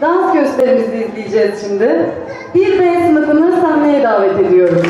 dans gösterimizi izleyeceğiz şimdi. Bir B sınıfını sahneye davet ediyoruz.